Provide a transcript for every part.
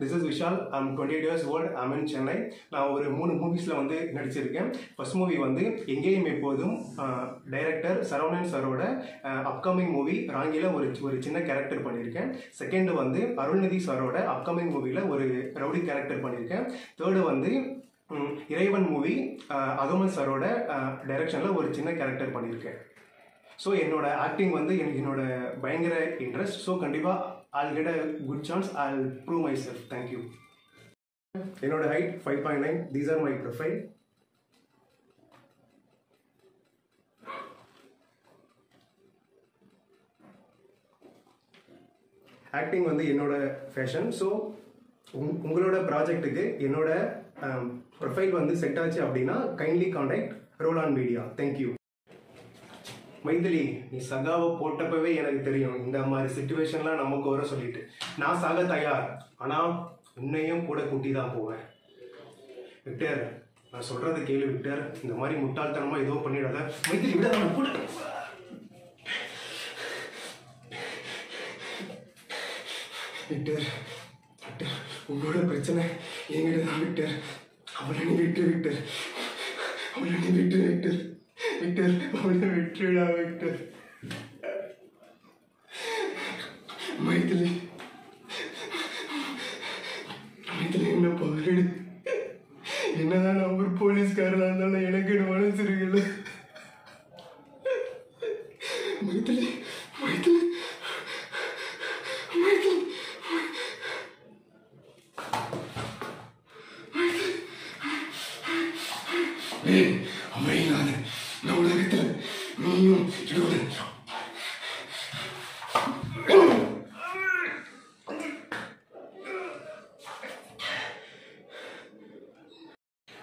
This is Vishal I'm twenty eight years old I'm in Chennai நான் ஒரு மூணு மூவிஸில் வந்து நடிச்சிருக்கேன். ஃபர்ஸ்ட் மூவி வந்து எங்கேயும் எப்போதும் டைரக்டர் சரவணன் சாரோட அப்கமிங் மூவி ராங்கியில் ஒரு ஒரு சின்ன கேரக்டர் பண்ணியிருக்கேன் செகண்டு வந்து அருள்நிதி சாரோட அப்கமிங் மூவியில் ஒரு ரவுடி கேரக்டர் பண்ணியிருக்கேன் தேர்டு வந்து இறைவன் மூவி அகமன் சாரோட டைரக்ஷனில் ஒரு சின்ன கேரக்டர் பண்ணியிருக்கேன் ஸோ என்னோட ஆக்டிங் வந்து எனக்கு என்னோட பயங்கர இன்ட்ரெஸ்ட் ஸோ கண்டிப்பாக I'll get a good chance I'll prove myself thank you என்னோட height five point nine these are my profile acting வந்து என்னோட ஃபேஷன் ஸோ உங்களோட ப்ராஜெக்ட்டுக்கு என்னோட um, ப்ரொஃபைல் வந்து செட் ஆச்சு அப்படின்னா kindly contact roll on media thank you Maithili நீ சகாவை போட்டப்பவே எனக்கு தெரியும். இந்த மாதிரி சுச்சுவேஷன்லாம் நமக்கு வர சொல்லிட்டு. நான் சாக தயார். ஆனால் உன்னையும் கூட கூட்டி தான் போவேன். விக்டர் நான் சொல்றது கேள்வி விக்டர். இந்த மாதிரி முட்டாள்தனமாக ஏதோ பண்ணிடாத. மைதிலி விட நான் கூட விக்டர் விக்டர் உங்களோட பிரச்சனை எங்கிட்ட தான் விக்டர். அவளை நீ விட்டு விக்டர். அவளை நீ விட்டு விக்டர். விக்டர் அவளை விட்டுடா விக்டர். மைதிலி மைதிலி என்ன பாருடு என்னதான் நான் ஒரு போலீஸ்காரனா இருந்தாலும் எனக்கு மனசு இருக்குல்ல? மைதிலி மைதிலி மைதிலி ஏய் இந்த உலகத்தில் நீயும் இருவரு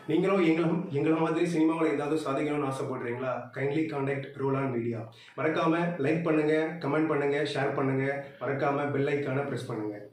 நீங்களும் எங்களும் எங்களை மாதிரி சினிமாவில் ஏதாவது சாதிக்கணும்னு ஆசைப்படுறீங்களா? Kindly contact roll on media மறக்காமல் லைக் பண்ணுங்கள் கமெண்ட் பண்ணுங்கள் ஷேர் பண்ணுங்கள் மறக்காமல் பெல் ஐக்கானை ப்ரெஸ் பண்ணுங்கள்